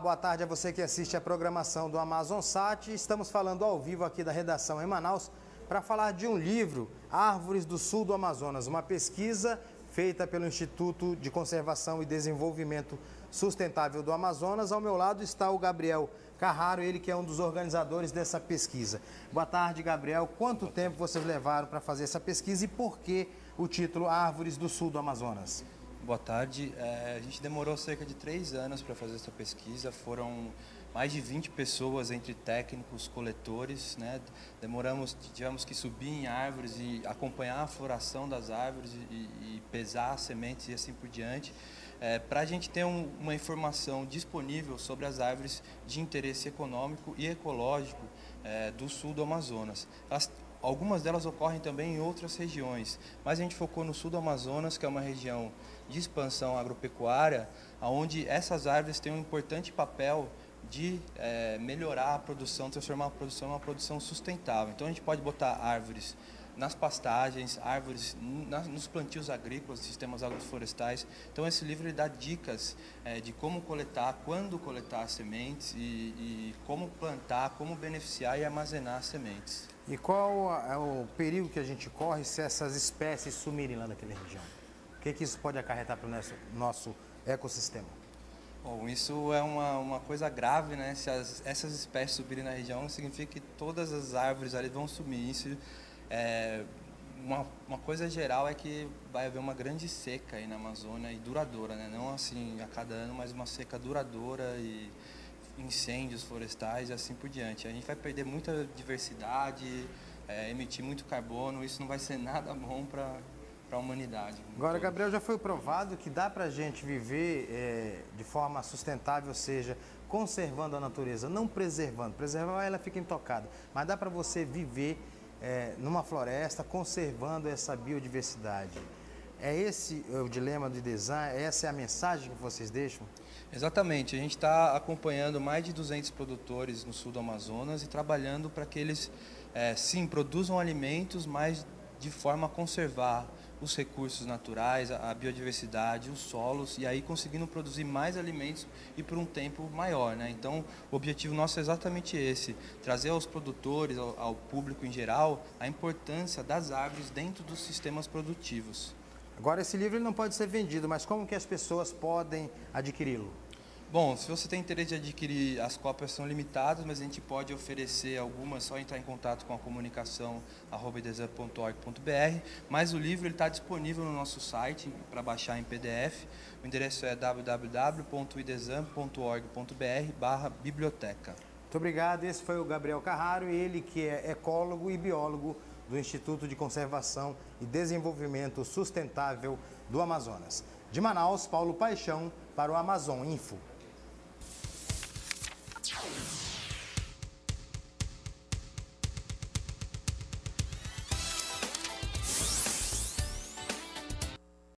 Boa tarde a você que assiste a programação do Amazon Sat. Estamos falando ao vivo aqui da redação em Manaus para falar de um livro, Árvores do Sul do Amazonas, uma pesquisa feita pelo Instituto de Conservação e Desenvolvimento Sustentável do Amazonas. Ao meu lado está o Gabriel Carraro, ele que é um dos organizadores dessa pesquisa. Boa tarde, Gabriel. Quanto tempo vocês levaram para fazer essa pesquisa e por que o título Árvores do Sul do Amazonas? Boa tarde. É, a gente demorou cerca de três anos para fazer essa pesquisa. Foram mais de 20 pessoas, entre técnicos, coletores. Né? Demoramos, tivemos que subir em árvores e acompanhar a floração das árvores e, e pesar as sementes e assim por diante. É, para a gente ter um, uma informação disponível sobre as árvores de interesse econômico e ecológico é, do sul do Amazonas. Elas Algumas delas ocorrem também em outras regiões, mas a gente focou no sul do Amazonas, que é uma região de expansão agropecuária, onde essas árvores têm um importante papel de é, melhorar a produção, transformar a produção em uma produção sustentável. Então a gente pode botar árvores nas pastagens, árvores nos plantios agrícolas, sistemas agroflorestais. Então esse livro ele dá dicas é, de como coletar, quando coletar as sementes e, e como plantar, como beneficiar e armazenar as sementes. E qual é o perigo que a gente corre se essas espécies sumirem lá naquela região? O que, que isso pode acarretar para o nosso, nosso ecossistema? Bom, isso é uma, uma coisa grave, né? Se as, essas espécies subirem na região, significa que todas as árvores ali vão sumir. Isso é, uma, uma coisa geral é que vai haver uma grande seca aí na Amazônia e duradoura, né? Não assim a cada ano, mas uma seca duradoura e incêndios florestais e assim por diante. A gente vai perder muita diversidade, é, emitir muito carbono, isso não vai ser nada bom para para a humanidade. Agora, todos. Gabriel, já foi provado que dá para a gente viver é, de forma sustentável, ou seja, conservando a natureza, não preservando. Preservar ela fica intocada, mas dá para você viver é, numa floresta conservando essa biodiversidade. É esse o dilema do design? Essa é a mensagem que vocês deixam? Exatamente. A gente está acompanhando mais de 200 produtores no sul do Amazonas e trabalhando para que eles, é, sim, produzam alimentos, mas de forma a conservar os recursos naturais, a biodiversidade, os solos, e aí conseguindo produzir mais alimentos e por um tempo maior. Né? Então, o objetivo nosso é exatamente esse, trazer aos produtores, ao, ao público em geral, a importância das árvores dentro dos sistemas produtivos. Agora, esse livro não pode ser vendido, mas como que as pessoas podem adquiri-lo? Bom, se você tem interesse de adquirir, as cópias são limitadas, mas a gente pode oferecer algumas, só entrar em contato com a comunicação arroba.org.br. Mas o livro está disponível no nosso site para baixar em PDF. O endereço é www.idesam.org.br barra biblioteca. Muito obrigado. Esse foi o Gabriel Carraro, ele que é ecólogo e biólogo do Instituto de Conservação e Desenvolvimento Sustentável do Amazonas. De Manaus, Paulo Paixão para o Amazon Info. Thank you.